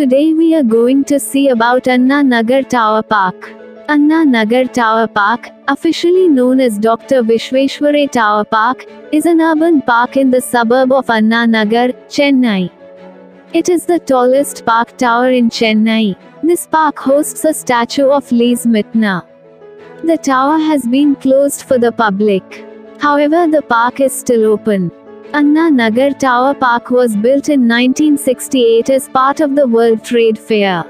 Today we are going to see about Anna Nagar Tower Park. Anna Nagar Tower Park, officially known as Dr. Visvesvaraya Tower Park, is an urban park in the suburb of Anna Nagar, Chennai. It is the tallest park tower in Chennai. This park hosts a statue of Lise Meitner. The tower has been closed for the public. However, the park is still open. Anna Nagar Tower Park was built in 1968 as part of the World Trade Fair.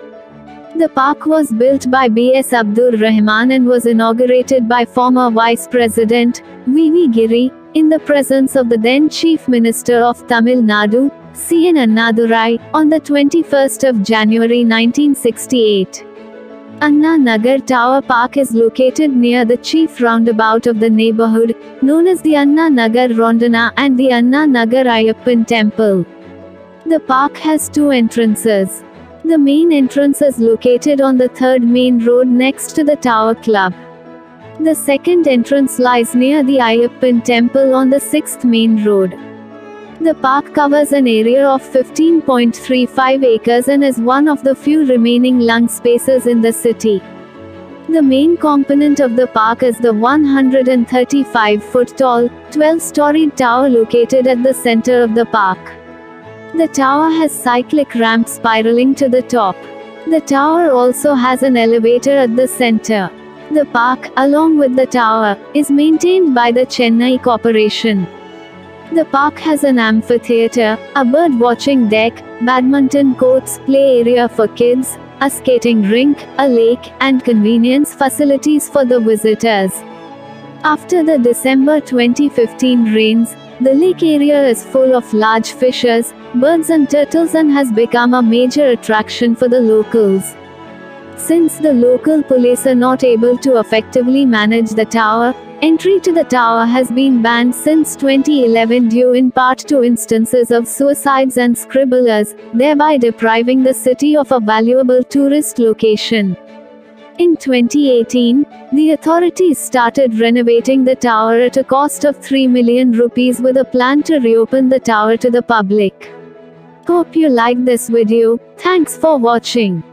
The park was built by B.S. Abdur Rahman and was inaugurated by former Vice President V.V. Giri, in the presence of the then Chief Minister of Tamil Nadu, C.N. Annadurai, on the 21st of January 1968. Anna Nagar Tower Park is located near the chief roundabout of the neighborhood, known as the Anna Nagar Roundana and the Anna Nagar Ayyappan Temple. The park has two entrances. The main entrance is located on the third main road next to the Tower Club. The second entrance lies near the Ayyappan Temple on the sixth main road. The park covers an area of 15.35 acres and is one of the few remaining lung spaces in the city. The main component of the park is the 135 foot tall, 12 storied tower located at the center of the park. The tower has cyclic ramp spiraling to the top. The tower also has an elevator at the center. The park, along with the tower, is maintained by the Chennai Corporation. The park has an amphitheater, a bird watching deck, badminton courts, play area for kids, a skating rink, a lake, and convenience facilities for the visitors. After the December 2015 rains, the lake area is full of large fishes, birds, and turtles and has become a major attraction for the locals. Since the local police are not able to effectively manage the tower, Entry to the tower has been banned since 2011 due in part to instances of suicides and scribblers, thereby depriving the city of a valuable tourist location. In 2018, the authorities started renovating the tower at a cost of 3 million rupees with a plan to reopen the tower to the public. Hope you liked this video. Thanks for watching.